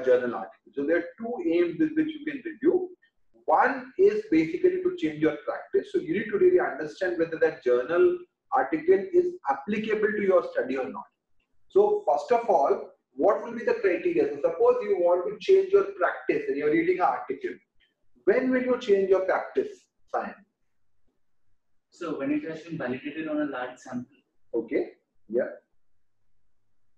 a journal article. So there are two aims with which you can review. One is basically to change your practice. So you need to really understand whether that journal article is applicable to your study or not. So first of all, what will be the criteria? So suppose you want to change your practice and you're reading an article. When will you change your practice, Simon? So when it has been validated on a large sample. Okay, yeah.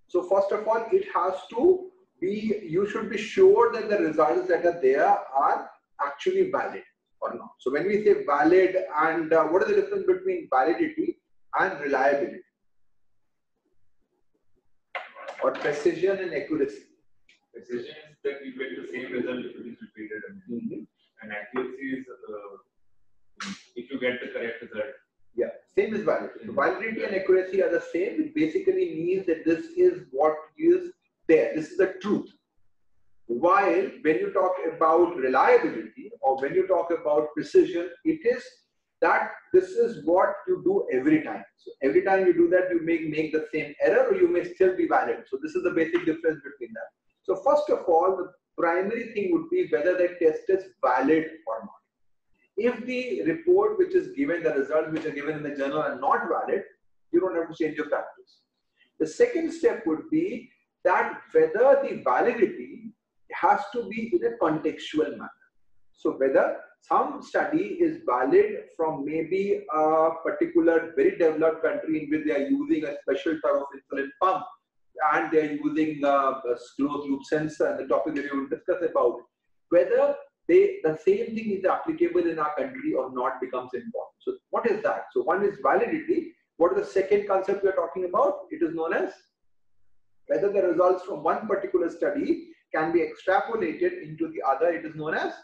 So first of all, it has to be, you should be sure that the results that are there are actually valid or not. So when we say valid and uh, what is the difference between validity and reliability? Or precision and accuracy? Precision is that you get the same result if it is repeated and, Mm -hmm. and accuracy is uh, if you get the correct result. Yeah, same as validity. So validity and accuracy are the same. It basically means that this is what is there. This is the truth. While when you talk about reliability or when you talk about precision, it is that this is what you do every time. So every time you do that, you may make the same error or you may still be valid. So this is the basic difference between that. So first of all, the primary thing would be whether the test is valid or not. If the report which is given, the results which are given in the journal are not valid, you don't have to change your practice. The second step would be that whether the validity has to be in a contextual manner. So whether some study is valid from maybe a particular very developed country in which they are using a special type of insulin pump and they are using uh, a closed loop sensor and the topic that we will discuss about, whether they, the same thing is applicable in our country or not becomes important. So what is that? So one is validity. What is the second concept we are talking about? It is known as whether the results from one particular study can be extrapolated into the other. It is known as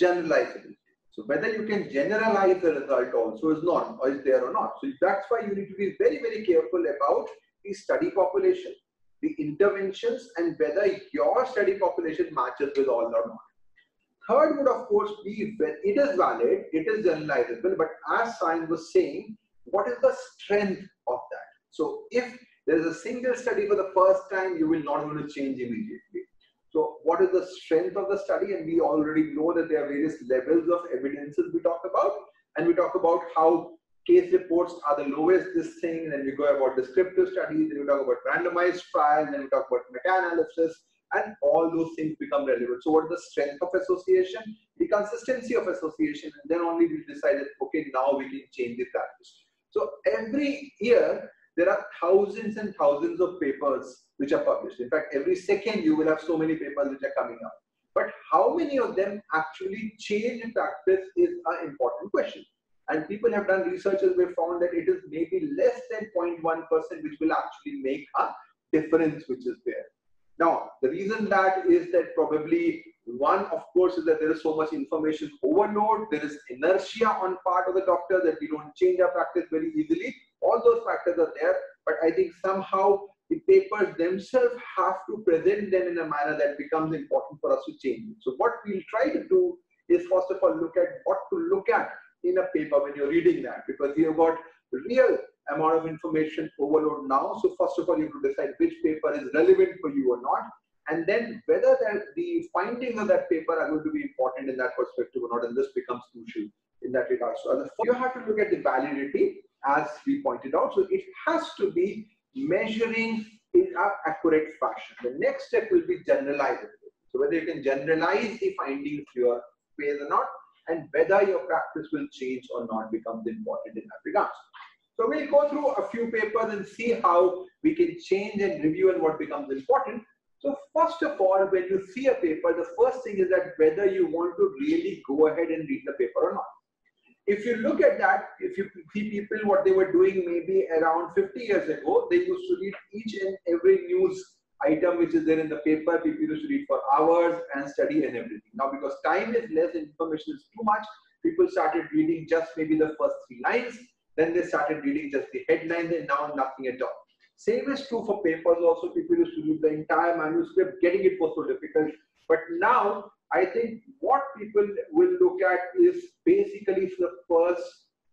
generalizability. So whether you can generalize the result also is not, or is there or not. So that's why you need to be very, very careful about the study population, the interventions, and whether your study population matches with all or not. Third would of course be when it is valid, it is generalizable, but as Simon was saying, what is the strength of that? So if there is a single study for the first time, you will not want to change immediately. So what is the strength of the study? And we already know that there are various levels of evidences we talk about. And we talk about how case reports are the lowest this thing. And then we go about descriptive studies. Then we talk about randomized trials. Then we talk about meta-analysis. And all those things become relevant. So what is the strength of association? The consistency of association. And then only we decided, okay, now we can change the practice. So every year, there are thousands and thousands of papers which are published. In fact, every second you will have so many papers which are coming up. But how many of them actually change practice is an important question. And people have done researches we found that it is maybe less than 0.1% which will actually make a difference which is there. Now, the reason that is that probably one, of course, is that there is so much information overload. There is inertia on part of the doctor that we don't change our practice very easily. All those factors are there. But I think somehow the papers themselves have to present them in a manner that becomes important for us to change. So what we'll try to do is first of all look at what to look at in a paper when you're reading that because you've got real amount of information overload now. So first of all, you have to decide which paper is relevant for you or not. And then whether that the findings of that paper are going to be important in that perspective or not. And this becomes crucial in that regard. So you have to look at the validity as we pointed out. So it has to be measuring in an accurate fashion. The next step will be generalizability. So whether you can generalize the findings to your phase or not, and whether your practice will change or not becomes important in that regard. So we'll go through a few papers and see how we can change and review and what becomes important. So first of all, when you see a paper, the first thing is that whether you want to really go ahead and read the paper or not. If you look at that, if you see people what they were doing maybe around 50 years ago, they used to read each and every news item which is there in the paper, people used to read for hours and study and everything. Now because time is less, information is too much, people started reading just maybe the first three lines, then they started reading just the headlines and now nothing at all. Same is true for papers also. People used to read the entire manuscript. Getting it was so difficult. But now, I think what people will look at is basically the first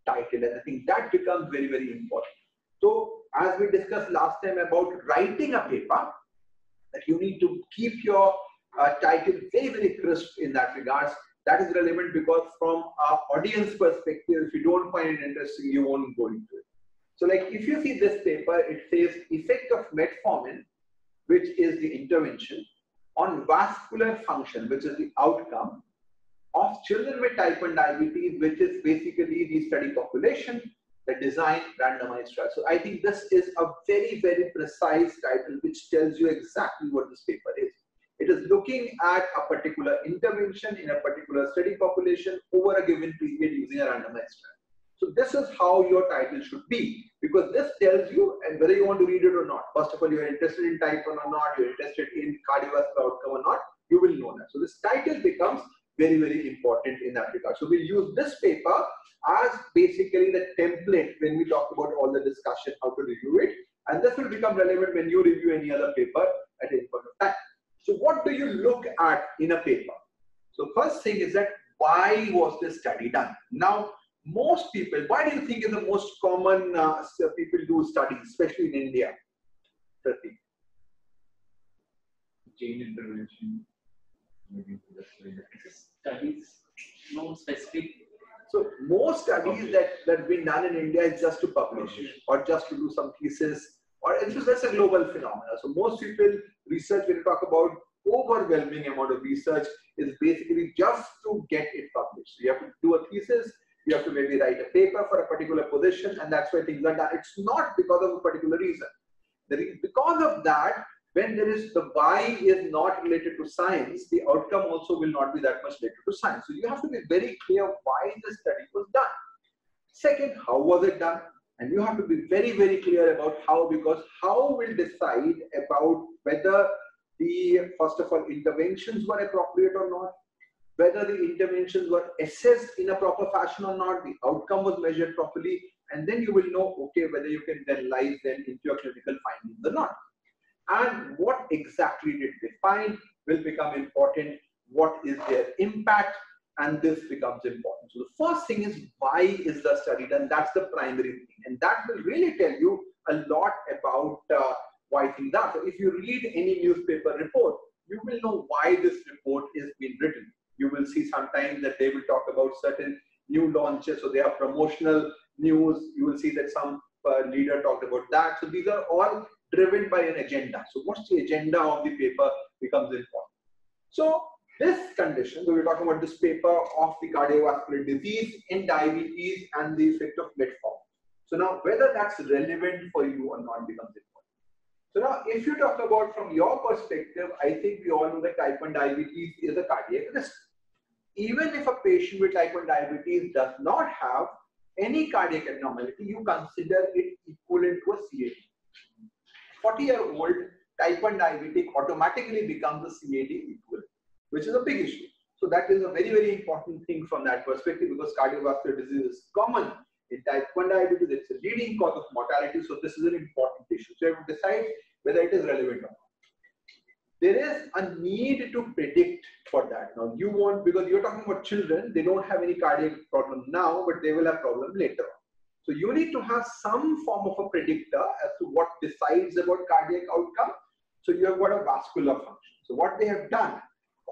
title. And I think that becomes very, very important. So, as we discussed last time about writing a paper, That you need to keep your uh, title very, very crisp in that regards. That is relevant because from our audience perspective, if you don't find it interesting, you won't go into it. So like if you see this paper, it says effect of metformin, which is the intervention, on vascular function, which is the outcome of children with type 1 diabetes, which is basically the study population, the design randomized trial. So I think this is a very, very precise title which tells you exactly what this paper is. It is looking at a particular intervention in a particular study population over a given period using a randomized trial. So this is how your title should be because this tells you and whether you want to read it or not. First of all, you're interested in type 1 or not, you're interested in cardiovascular outcome or not, you will know that. So this title becomes very, very important in that regard. So we'll use this paper as basically the template when we talk about all the discussion, how to review it. And this will become relevant when you review any other paper at any point of time. So what do you look at in a paper? So first thing is that why was this study done? Now, most people, why do you think is the most common uh, people do studies, especially in India? Pratik. Chain intervention. Maybe Studies, no specific. So most studies that that have been done in India is just to publish or just to do some thesis or it's just that's a global phenomenon. So most people research when you talk about overwhelming amount of research is basically just to get it published. So you have to do a thesis, you have to maybe write a paper for a particular position, and that's why things are done. It's not because of a particular reason. Because of that, when there is the why is not related to science, the outcome also will not be that much related to science. So you have to be very clear why the study was done. Second, how was it done? And you have to be very, very clear about how, because how will decide about whether the, first of all, interventions were appropriate or not, whether the interventions were assessed in a proper fashion or not, the outcome was measured properly, and then you will know, okay, whether you can then lies them into your clinical findings or not. And what exactly did they find will become important. What is their impact? And this becomes important. So the first thing is why is the study done? That's the primary thing. And that will really tell you a lot about uh, why things are. So if you read any newspaper report, you will know why this report is being written. You will see sometimes that they will talk about certain new launches. So they are promotional news. You will see that some uh, leader talked about that. So these are all driven by an agenda. So what's the agenda of the paper becomes important. So this condition, so we're talking about this paper of the cardiovascular disease in diabetes and the effect of metformin. So now whether that's relevant for you or not becomes important. So now if you talk about from your perspective, I think we all know that type 1 diabetes is a cardiac risk. Even if a patient with type 1 diabetes does not have any cardiac abnormality, you consider it equivalent to a CAD. 40 year old type 1 diabetic automatically becomes a CAD equivalent, which is a big issue. So that is a very, very important thing from that perspective because cardiovascular disease is common in type 1 diabetes. It's a leading cause of mortality. So this is an important issue. So you have to decide whether it is relevant or not. There is a need to predict for that. Now you want, because you're talking about children, they don't have any cardiac problem now, but they will have problem later on. So you need to have some form of a predictor as to what decides about cardiac outcome. So you have got a vascular function. So what they have done,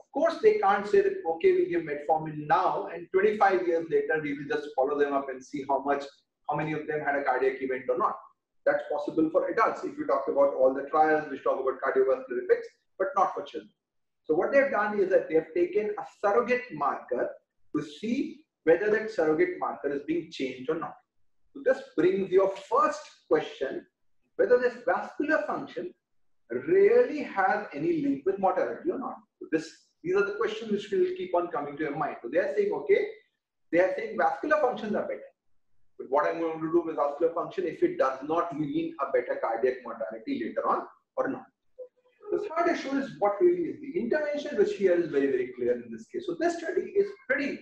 of course, they can't say that, okay, we give metformin now and 25 years later, we will just follow them up and see how much, how many of them had a cardiac event or not. That's possible for adults if you talk about all the trials which talk about cardiovascular effects, but not for children. So what they've done is that they've taken a surrogate marker to see whether that surrogate marker is being changed or not. So this brings your first question, whether this vascular function really has any link with mortality or not. So this, these are the questions which will keep on coming to your mind. So they are saying, okay, they are saying vascular functions are better. But what I'm going to do with vascular function if it does not mean a better cardiac mortality later on or not. The third issue is what really is the intervention, which here is very, very clear in this case. So this study is pretty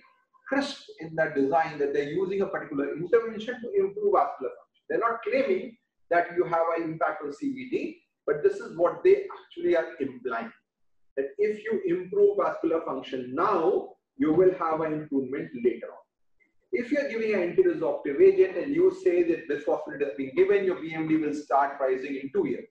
crisp in that design that they're using a particular intervention to improve vascular function. They're not claiming that you have an impact on CVD, but this is what they actually are implying. That if you improve vascular function now, you will have an improvement later on. If you're giving an anti-resorptive agent and you say that this phosphate has been given, your BMD will start rising in two years.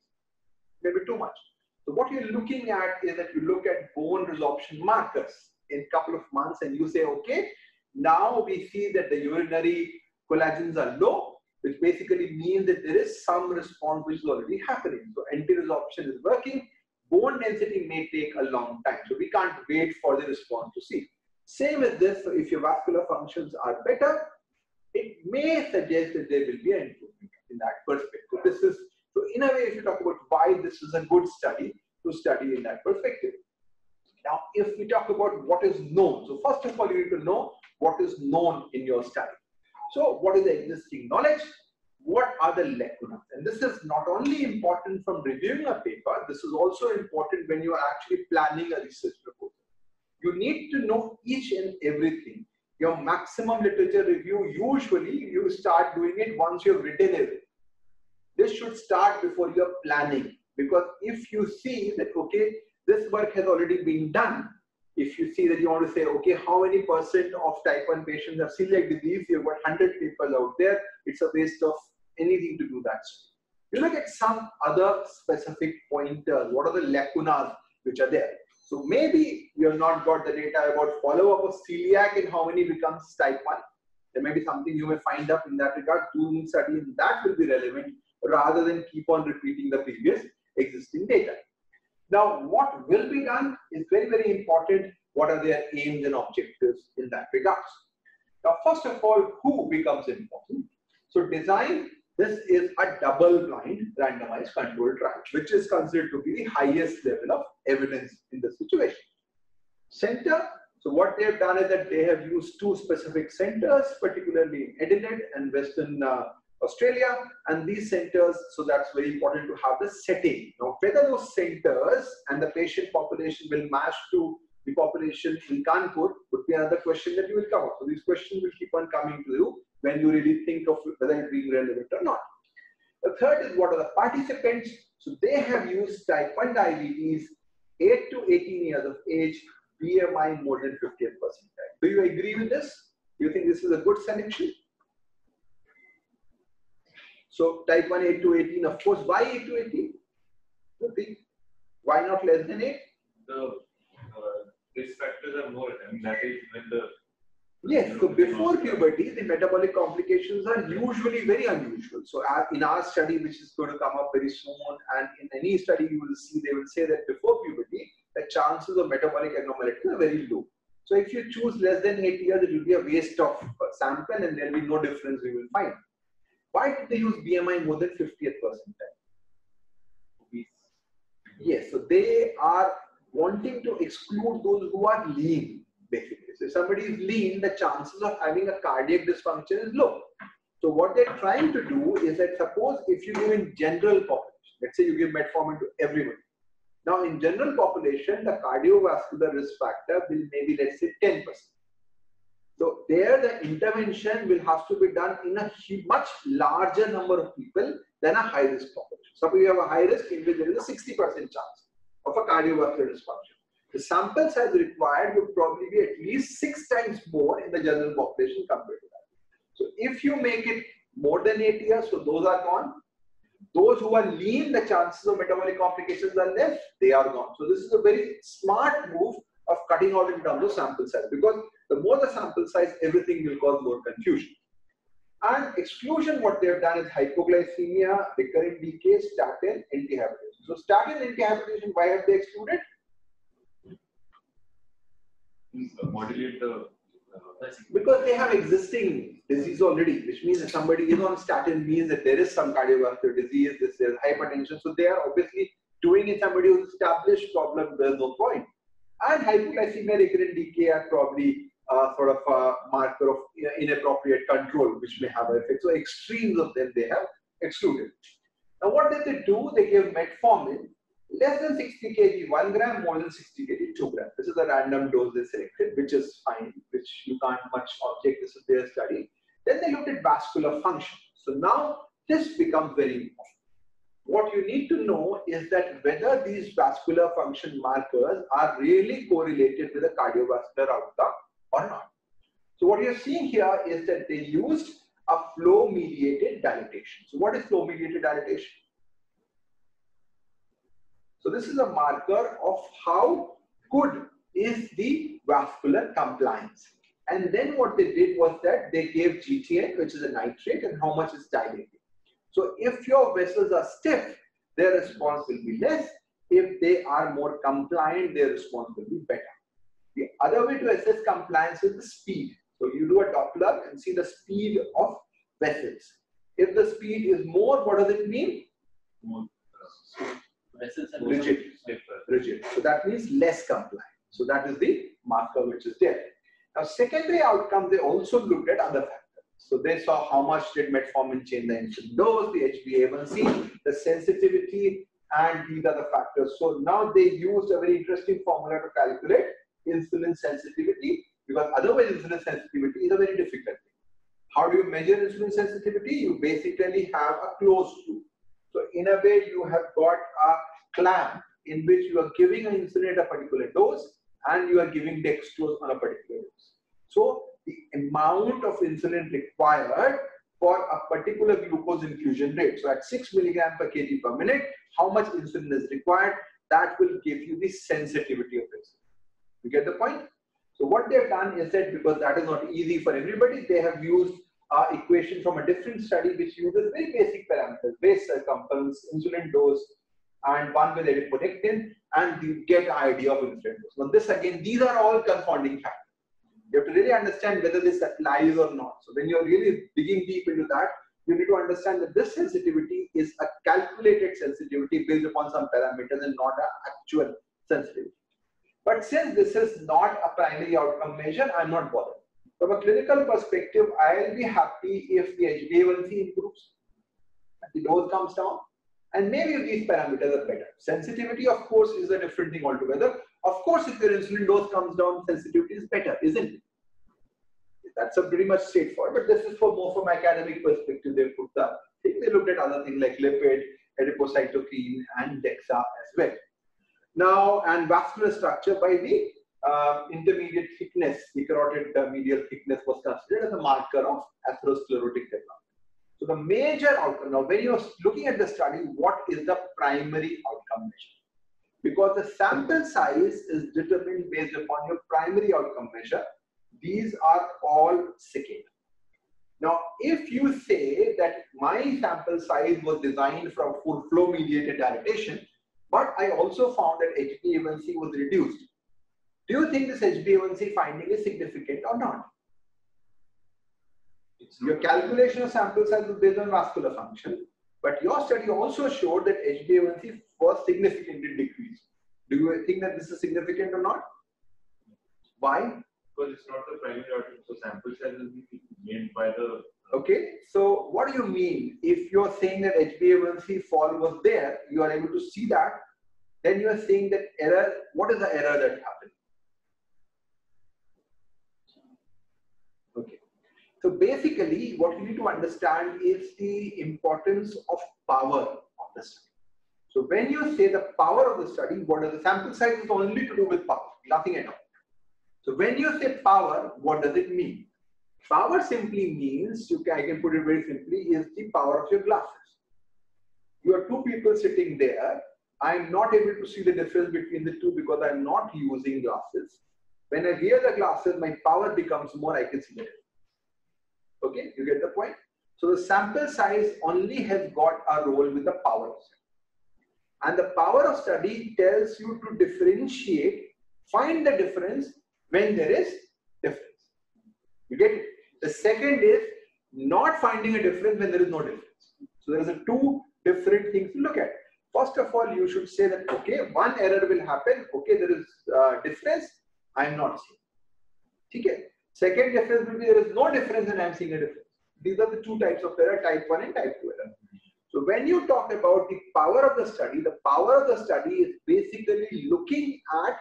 Maybe too much. So what you're looking at is that you look at bone resorption markers in a couple of months and you say, okay, now we see that the urinary collagens are low, which basically means that there is some response which is already happening. So anti-resorption is working. Bone density may take a long time. So we can't wait for the response to see. Same with this, so if your vascular functions are better, it may suggest that there will be an improvement in that perspective. This is, so in a way, if you talk about why this is a good study, to study in that perspective. Now, if we talk about what is known, so first of all, you need to know what is known in your study. So, what is the existing knowledge? What are the lacunas? And this is not only important from reviewing a paper, this is also important when you are actually planning a research proposal. You need to know each and everything. Your maximum literature review, usually you start doing it once you've written it. This should start before you're planning. Because if you see that, okay, this work has already been done, if you see that you want to say, okay, how many percent of type 1 patients have celiac disease, you've got 100 people out there, it's a waste of anything to do that. You look at some other specific pointers, what are the lacunas which are there? So maybe you have not got the data about follow-up of celiac and how many becomes type 1. There may be something you may find up in that regard, doing study and that will be relevant rather than keep on repeating the previous existing data. Now, what will be done is very, very important. What are their aims and objectives in that regard? Now, first of all, who becomes important? So design, this is a double-blind randomized controlled trial, which is considered to be the highest level of evidence in the situation. Center, so what they have done is that they have used two specific centers, particularly Adelaide and Western uh, Australia and these centers, so that's very important to have the setting. Now, whether those centers and the patient population will match to the population in Kanpur would be another question that you will cover. So these questions will keep on coming to you when you really think of whether it being relevant or not. The third is what are the participants? So they have used type 1 diabetes, 8 to 18 years of age, BMI more than 50th percentile. Do you agree with this? Do you think this is a good selection? So type 1 8 to 18, of course, why 8 to 18? Why not less than 8? The uh, risk factors are more, I mean, that is when the Yes, so before puberty, the metabolic complications are usually very unusual. So in our study, which is going to come up very soon, and in any study you will see, they will say that before puberty, the chances of metabolic abnormalities are very low. So if you choose less than 8 years, it will be a waste of sample and there will be no difference we will find. Why did they use BMI more than 50th percentile? Yes, so they are wanting to exclude those who are lean, basically. So if somebody is lean, the chances of having a cardiac dysfunction is low. So what they're trying to do is that suppose if you give in general population, let's say you give metformin to everyone. Now in general population, the cardiovascular risk factor will maybe let's say 10%. So there the intervention will have to be done in a much larger number of people than a high risk population. Suppose you have a high risk in which there is a 60% chance of a cardiovascular dysfunction. The sample size required would probably be at least six times more in the general population compared to that. So if you make it more than eight years, so those are gone. Those who are lean, the chances of metabolic complications are less, they are gone. So this is a very smart move of cutting out in terms of sample size because the more the sample size, everything will cause more confusion. And exclusion, what they have done is hypoglycemia, recurrent DKA, statin, antihypertension. So statin, antihypertension, why have they excluded? Modulate the uh, because they have existing disease already, which means that somebody is on statin means that there is some cardiovascular disease, this is hypertension. So they are obviously doing in somebody who's established problem, there's no point. And hypoglycemia, recurrent DKA are probably uh, sort of a marker of inappropriate control, which may have an effect. So extremes of them they have excluded. Now what did they do? They gave metformin less than 60 kg 1 gram, more than 60 kg 2 gram. This is a random dose they selected, which is fine, which you can't much object. This is their study. Then they looked at vascular function. So now this becomes very important. What you need to know is that whether these vascular function markers are really correlated with the cardiovascular outcome or not. So what you're seeing here is that they used a flow mediated dilatation. So what is flow mediated dilatation? So this is a marker of how good is the vascular compliance. And then what they did was that they gave GTN, which is a nitrate, and how much is dilated. So if your vessels are stiff, their response will be less. If they are more compliant, their response will be better. The other way to assess compliance is the speed. So you do a Doppler and see the speed of vessels. If the speed is more, what does it mean? More, Vessels are Rigid. rigid. So that means less compliant. So that is the marker which is there. Now, secondary outcome, they also looked at other factors. So they saw how much did metformin change the insulin dose, the HbA1c, the sensitivity, and these are the factors. So now they used a very interesting formula to calculate insulin sensitivity because otherwise insulin sensitivity is a very difficult thing. How do you measure insulin sensitivity? You basically have a closed loop. So in a way, you have got a clamp in which you are giving an insulin at a particular dose and you are giving dextrose on a particular dose. So the amount of insulin required for a particular glucose infusion rate. So at 6 milligram per kg per minute, how much insulin is required, that will give you the sensitivity of insulin. You get the point? So what they've done is that because that is not easy for everybody, they have used uh, equation from a different study which uses very basic parameters, waist circumference, insulin dose, and one with adiponectin, and you get an idea of insulin dose. Now this again, these are all confounding factors. You have to really understand whether this applies or not. So when you're really digging deep into that, you need to understand that this sensitivity is a calculated sensitivity based upon some parameters and not an actual sensitivity. But since this is not a primary outcome measure, I'm not bothered. From a clinical perspective, I'll be happy if the HbA1c improves, and the dose comes down, and maybe these parameters are better. Sensitivity, of course, is a different thing altogether. Of course, if your insulin dose comes down, sensitivity is better, isn't it? That's a pretty much straightforward, but this is for more from academic perspective. They put the thing. They looked at other things like lipid, adipocytokine, and DEXA as well. Now, and vascular structure by the uh, intima-media thickness, the carotid medial thickness was considered as a marker of atherosclerotic development. So the major outcome, now when you're looking at the study, what is the primary outcome measure? Because the sample size is determined based upon your primary outcome measure. These are all secondary. Now, if you say that my sample size was designed from full flow mediated dilatation, but I also found that HbA1c was reduced. Do you think this HbA1c finding is significant or not? Your calculation of sample size is based on vascular function, but your study also showed that HbA1c was significantly decreased. Do you think that this is significant or not? Why? Because it's not the primary outcome, so sample size will be made by the. Okay, so what do you mean? If you're saying that HbA1c fall was there, you are able to see that, then you are saying that error, what is the error that happened? Okay, so basically what you need to understand is the importance of power of the study. So when you say the power of the study, what is the sample size is only to do with power, nothing at all. So when you say power, what does it mean? Power simply means, you can, I can put it very simply, is the power of your glasses. You are two people sitting there. I'm not able to see the difference between the two because I'm not using glasses. When I wear the glasses, my power becomes more, I can see difference. Okay, you get the point? So the sample size only has got a role with the power of study. And the power of study tells you to differentiate, find the difference when there is. You get it? The second is not finding a difference when there is no difference. So there is a two different things to look at. First of all, you should say that okay, one error will happen. Okay, there is uh, difference. I am not seeing. Okay. Second difference will be there is no difference and I am seeing a difference. These are the two types of error: type one and type two error. So when you talk about the power of the study, the power of the study is basically looking at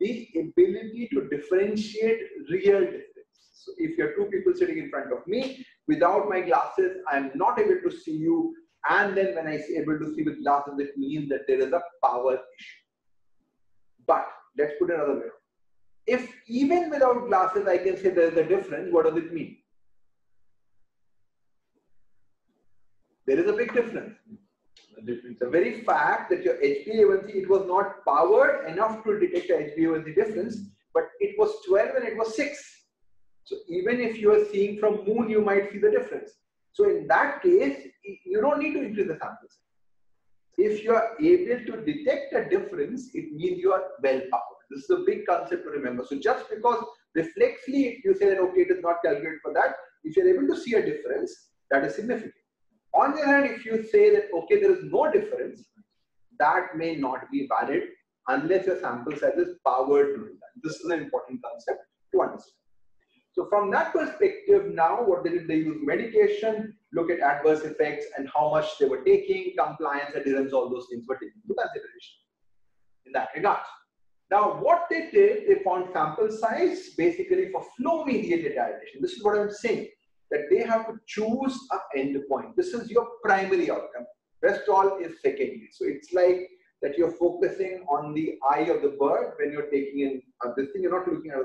the ability to differentiate real difference. So if you have two people sitting in front of me without my glasses, I am not able to see you. And then when I say able to see with glasses, it means that there is a power issue. But let's put it another way. If even without glasses, I can say there is a difference, what does it mean? There is a big difference. difference. The very fact that your HbA1c, it was not powered enough to detect a HbA1c difference, but it was 12 and it was 6. So even if you are seeing from moon, you might see the difference. So in that case, you don't need to increase the sample size. If you are able to detect a difference, it means you are well powered. This is a big concept to remember. So just because reflexly you say that okay, it is not calculated for that, if you're able to see a difference, that is significant. On the other hand, if you say that okay, there is no difference, that may not be valid unless your sample size is powered to that. This is an important concept to understand. So from that perspective, now what they did, they use medication, look at adverse effects and how much they were taking, compliance, adherence, all those things were taken into consideration in that regard. Now, what they did, they found sample size basically for flow mediated dilatation. This is what I'm saying, that they have to choose an endpoint. This is your primary outcome. Rest all is secondary. So it's like that you're focusing on the eye of the bird when you're taking in uh, this thing, you're not looking at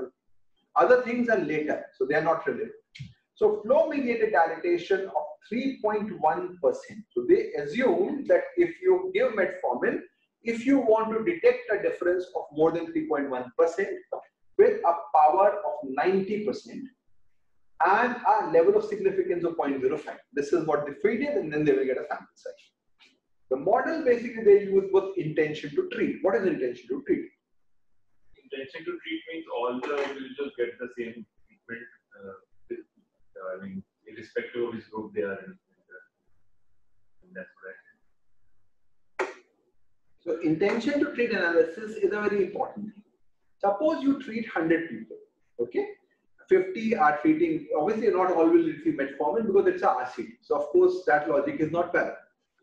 other things are later, so they are not relevant. So flow mediated dilatation of 3.1%. So they assume that if you give metformin, if you want to detect a difference of more than 3.1% with a power of 90% and a level of significance of 0.05. This is what they feed and then they will get a sample size. The model basically they use was intention to treat. What is intention to treat? Intention to treat means all the individuals get the same treatment. Uh, I mean, irrespective of which group they are in. That's what. So intention to treat analysis is a very important thing. Suppose you treat 100 people, okay? 50 are treating, obviously not all will receive metformin because it's a RCT. So of course that logic is not valid.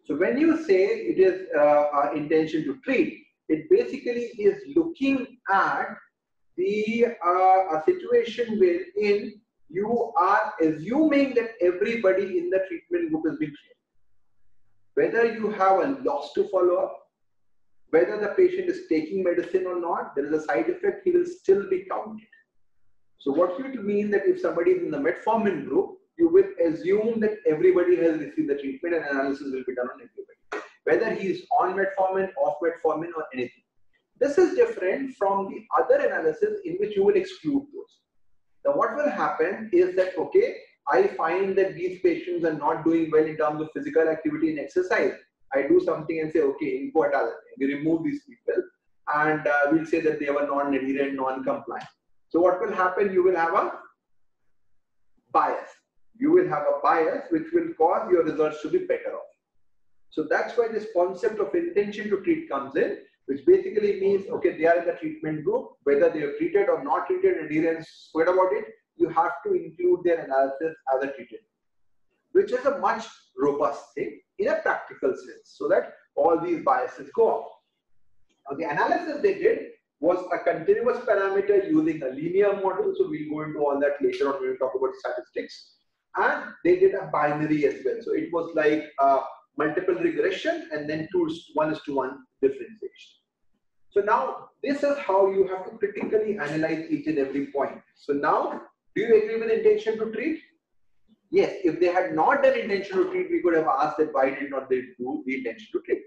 So when you say it is uh, intention to treat, it basically is looking at the uh, a situation wherein you are assuming that everybody in the treatment group is being treated. Whether you have a loss to follow up, whether the patient is taking medicine or not, there is a side effect, he will still be counted. So what it mean that if somebody is in the metformin group, you will assume that everybody has received the treatment and analysis will be done on everybody. Whether he is on metformin, off metformin or anything. This is different from the other analysis in which you will exclude those. Now what will happen is that, okay, I find that these patients are not doing well in terms of physical activity and exercise. I do something and say, okay, input we remove these people and uh, we'll say that they were non-adherent, non-compliant. So what will happen? You will have a bias. You will have a bias which will cause your results to be better off. So that's why this concept of intention to treat comes in, which basically means, okay, they are in the treatment group, whether they are treated or not treated, adherence, forget about it, you have to include their analysis as a treated, which is a much robust thing in a practical sense, so that all these biases go off. Now, the analysis they did was a continuous parameter using a linear model. So we'll go into all that later on when we talk about statistics. And they did a binary as well. So it was like a multiple regression and then two one is to one differentiation. So now this is how you have to critically analyze each and every point. So now, do you agree with intention to treat? Yes, if they had not done intention to treat, we could have asked that why did not they do the intention to treat?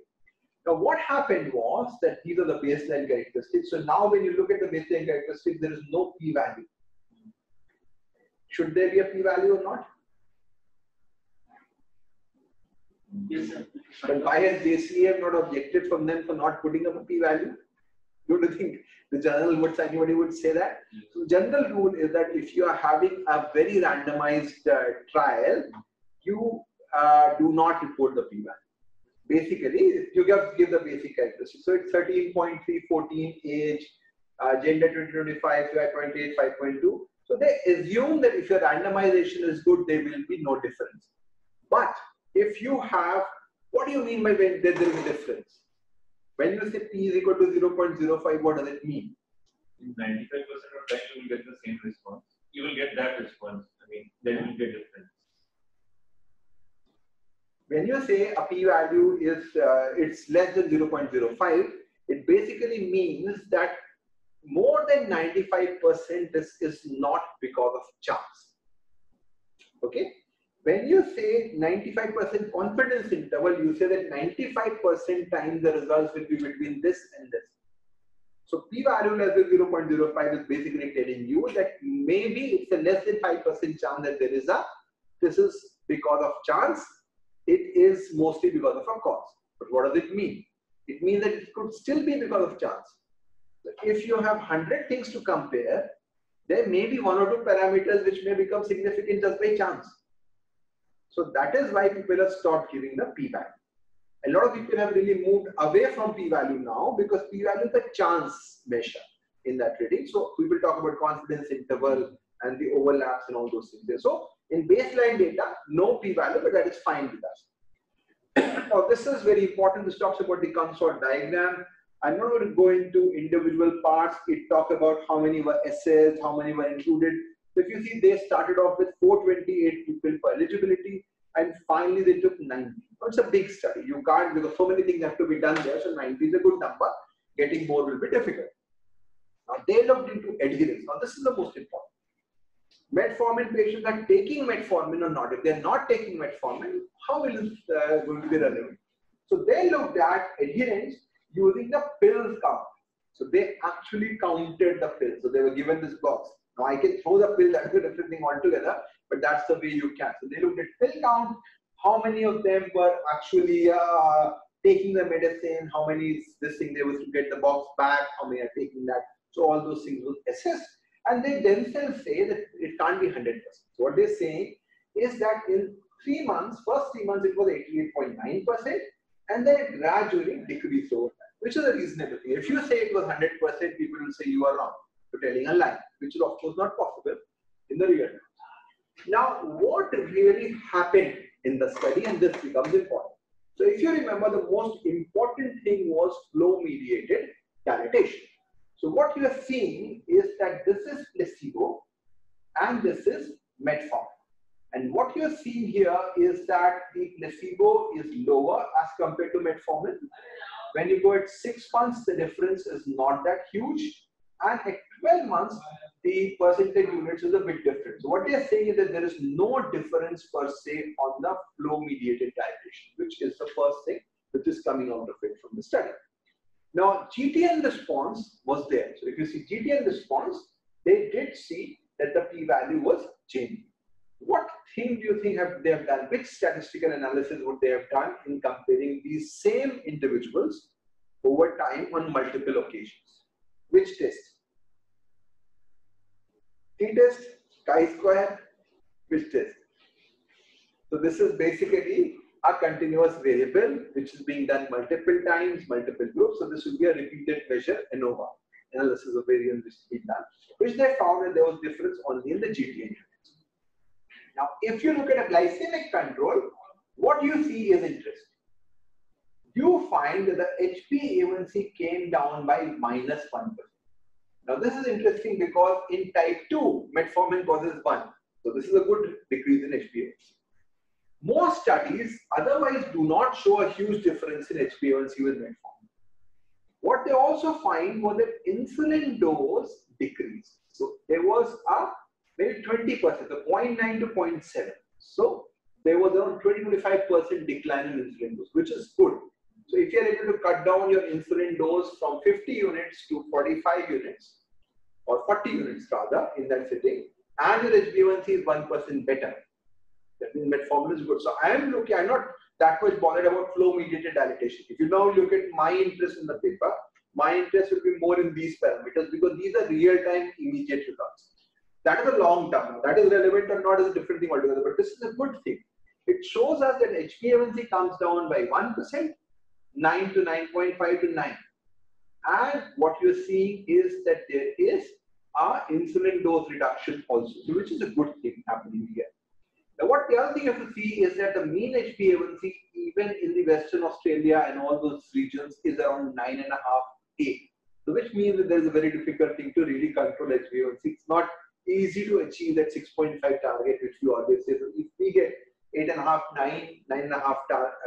Now, what happened was that these are the baseline characteristics. So now when you look at the baseline characteristics, there is no p-value. Should there be a p-value or not? Yes, sir. But why has JCEM not objected from them for not putting up a p-value? Don't you think the general would anybody would say that? So general rule is that if you are having a very randomized uh, trial, you uh, do not report the p-value basically you give, give the basic characteristics. So it's 13.3, 14, age, uh, gender 2025, 5.8, 5.2. So they assume that if your randomization is good, there will be no difference. But if you have, what do you mean by when there is a difference? When you say p is equal to 0.05, what does it mean? In 95% of time, you will get the same response. You will get that response. I mean, then you will get difference when you say a p-value is uh, it's less than 0.05, it basically means that more than 95% is, is not because of chance. Okay? When you say 95% confidence interval, you say that 95% time the results will be between this and this. So p-value less than 0.05 is basically telling you that maybe it's a less than 5% chance that there is a, this is because of chance, it is mostly because of a cause. But what does it mean? It means that it could still be because of chance. So if you have 100 things to compare, there may be one or two parameters which may become significant just by chance. So that is why people have stopped giving the p-value. A lot of people have really moved away from p-value now because p-value is a chance measure in that reading. So we will talk about confidence interval and the overlaps and all those things. So in baseline data, no p-value, but that is fine with us. now this is very important. This talks about the consort diagram. I'm not going to go into individual parts. It talks about how many were assessed, how many were included. So if you see, they started off with 428 people for eligibility, and finally they took 90. it's a big study. You can't because so many things have to be done there. So 90 is a good number. Getting more will be difficult. Now they looked into adherence. Now this is the most important. Metformin patients are taking metformin or not. If they're not taking metformin, how will it uh, be relevant? So they looked at adherence using the pills count. So they actually counted the pills. So they were given this box. Now I can throw the pill, that's a different thing altogether, but that's the way you can. So they looked at pill count, how many of them were actually uh, taking the medicine, how many is this thing they was to get the box back, how many are taking that. So all those things will assess. And they themselves say that it can't be 100%. So what they're saying is that in three months, first three months it was 88.9%, and then it gradually decreased over time, which is a reasonable thing. If you say it was 100%, people will say you are wrong. You're telling a lie, which is of course not possible in the real world. Now, what really happened in the study, and this becomes important. So if you remember, the most important thing was flow-mediated dilatation. So what you are seeing is that this is placebo and this is metformin. And what you're seeing here is that the placebo is lower as compared to metformin. When you go at six months, the difference is not that huge. And 12 months, the percentage units is a bit different. So what they are saying is that there is no difference per se on the flow mediated dilatation, which is the first thing which is coming out of it from the study. Now, GTN response was there. So if you see GTN response, they did see that the p-value was changing. What thing do you think have they have done? Which statistical analysis would they have done in comparing these same individuals over time on multiple occasions? Which test? T-test, chi-square, which test? So this is basically a continuous variable which is being done multiple times, multiple groups. So this will be a repeated measure ANOVA, analysis of variance which is being done, which they found that there was difference only in the units. Now, if you look at a glycemic control, what you see is interesting. You find that the HbA1c came down by minus 1. Now, this is interesting because in type 2, metformin causes 1. So, this is a good decrease in HbA1c. Most studies otherwise do not show a huge difference in HbA1c with metformin. What they also find was that insulin dose decreased. So there was a maybe 20%, the 0.9 to 0.7. So there was around 20-25% decline in insulin dose, which is good. So if you're able to cut down your insulin dose from 50 units to 45 units, or 40 units rather, in that setting, and your HbA1c is 1% better, that means metformin is good. So I am looking, I'm not that much bothered about flow mediated dilatation. If you now look at my interest in the paper, my interest will be more in these parameters because these are real time immediate results. That is a long term. That is relevant or not is a different thing altogether. But this is a good thing. It shows us that HbA1c comes down by 1%, 9 to 9.5 to 9. And what you're seeing is that there is a insulin dose reduction also, which is a good thing happening here. Now, what the other thing you have to see is that the mean HbA1c, even in the Western Australia and all those regions, is around nine and a. So, which means that there is a very difficult thing to really control HbA1c. It's not easy to achieve that 6.5 target, which we always say. So, if we get eight and a half, nine, nine and a half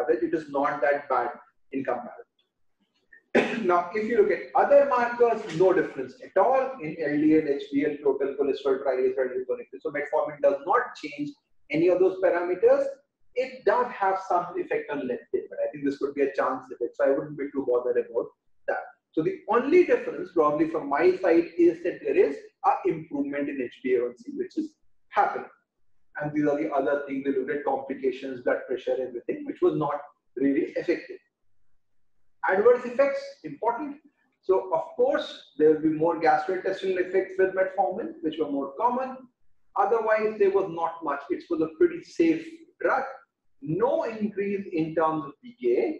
average, it is not that bad in comparison. now, if you look at other markers, no difference at all in LDL, HDL, total cholesterol, triglyceride, So metformin does not change any of those parameters, it does have some effect on leptin, but I think this could be a chance effect, so I wouldn't be too bothered about that. So the only difference probably from my side is that there is a improvement in HbA1c, which is happening. And these are the other things, they looked at complications, blood pressure, everything, which was not really effective. Adverse effects, important. So of course, there will be more gastrointestinal effects with metformin, which were more common. Otherwise, there was not much. It was a pretty safe drug. No increase in terms of DKA.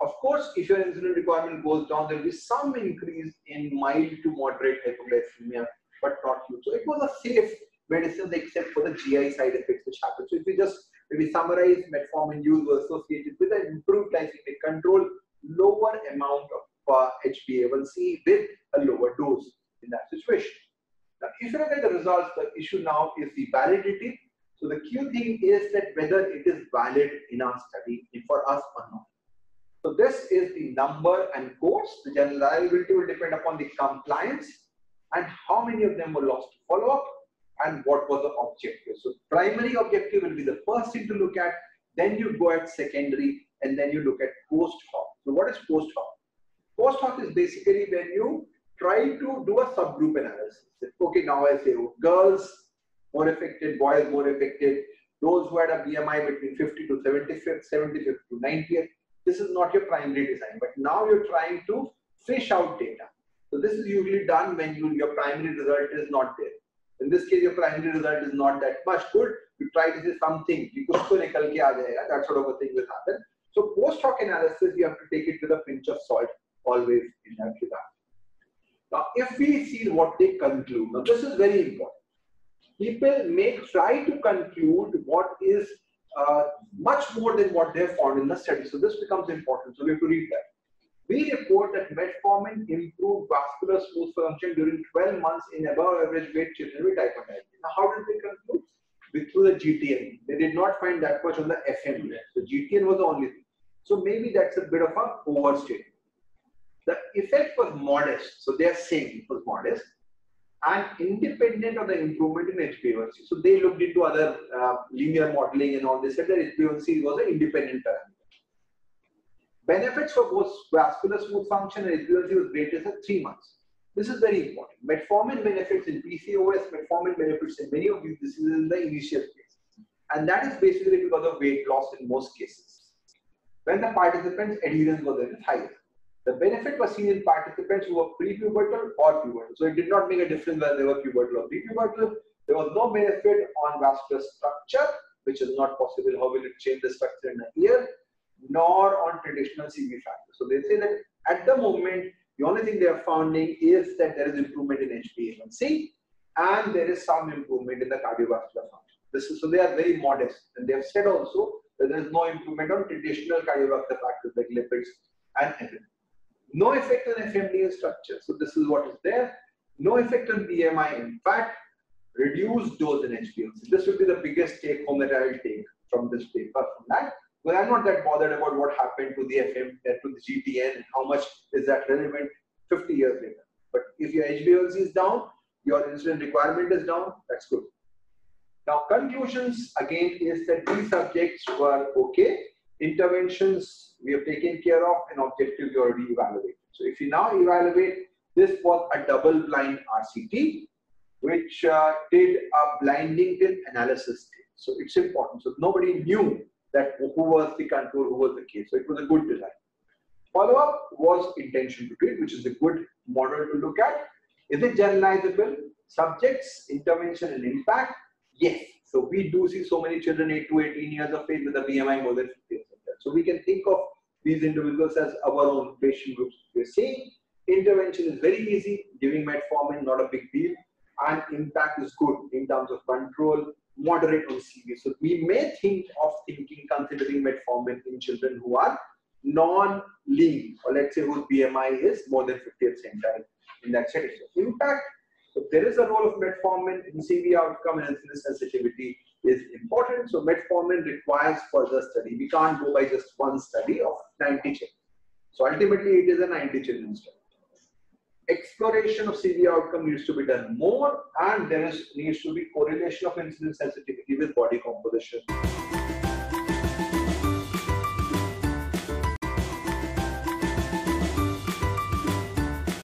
Of course, if your insulin requirement goes down, there will be some increase in mild to moderate hypoglycemia, but not huge. So it was a safe medicine except for the GI side effects which happen. So if we just maybe summarize, metformin use was associated with an improved glycemic control, lower amount of uh, HbA1c with a lower dose in that situation. Now, if you look at the results, the issue now is the validity. So the key thing is that whether it is valid in our study for us or not. So this is the number and course. The general reliability will depend upon the compliance and how many of them were lost to follow-up and what was the objective. So primary objective will be the first thing to look at, then you go at secondary, and then you look at post hoc. So what is post hoc? Post hoc is basically when you try to do a subgroup analysis. Okay, now I say oh, girls more affected, boys more affected, those who had a BMI between 50 to 75, 75 to 90th. This is not your primary design, but now you're trying to fish out data. So this is usually done when you, your primary result is not there. In this case, your primary result is not that much good. You try to say something, that sort of a thing will happen. So post hoc analysis, you have to take it with a pinch of salt always in that regard. Now, if we see what they conclude, now this is very important. People may try to conclude what is uh, much more than what they found in the study. So this becomes important. So we have to read that. We report that metformin improved vascular smooth function during 12 months in above average weight children with type 1 diabetes. Now, how did they conclude? With through the GTN. They did not find that much on the FM. So GTN was the only thing. So maybe that's a bit of a overstatement. The effect was modest. So they are saying it was modest and independent of the improvement in HbA1c. So they looked into other uh, linear modeling and all. They said that HbA1c was an independent parameter. Benefits for both vascular smooth function and HbA1c was greatest at three months. This is very important. Metformin benefits in PCOS, metformin benefits in many of these diseases in the initial phase. And that is basically because of weight loss in most cases. When the participants' adherence was at highest. The benefit was seen in participants who were pre-pubertal or pubertal. So it did not make a difference whether they were pubertal or pre-pubertal. There was no benefit on vascular structure, which is not possible. How will it change the structure in a year? nor on traditional CV factors. So they say that at the moment, the only thing they are finding is that there is improvement in HbA1c and there is some improvement in the cardiovascular function. This is, so they are very modest and they have said also there is no improvement on traditional cardiovascular factors like lipids and everything. No effect on FMDA structure. So this is what is there. No effect on BMI. In fact, reduced dose in HbA1c. This would be the biggest take home that I will take from this paper. From that, well, I'm not that bothered about what happened to the FM, uh, to the GTN, and how much is that relevant 50 years later. But if your HbA1c is down, your insulin requirement is down, that's good. Now, conclusions again is that these subjects were okay. Interventions we have taken care of, and objectives we already evaluated. So, if you now evaluate, this was a double blind RCT, which uh, did a blinding till analysis. So, it's important. So, nobody knew that who was the control, who was the case. So it was a good design. Follow-up was intention to treat, which is a good model to look at. Is it generalizable? Subjects, intervention and impact? Yes. So we do see so many children 8 to 18 years of age with a BMI more than 50 So we can think of these individuals as our own patient groups. We're seeing intervention is very easy, giving metformin, not a big deal, and impact is good in terms of control, moderate on CV. So we may think of thinking, considering metformin in children who are non-lean, or let's say whose BMI is more than 50th centile in that setting. So impact, so there is a role of metformin in CV outcome and insulin sensitivity is important. So metformin requires further study. We can't go by just one study of 90 children. So ultimately it is a 90 children study exploration of CV outcome needs to be done more and there is needs to be correlation of insulin sensitivity. with body composition.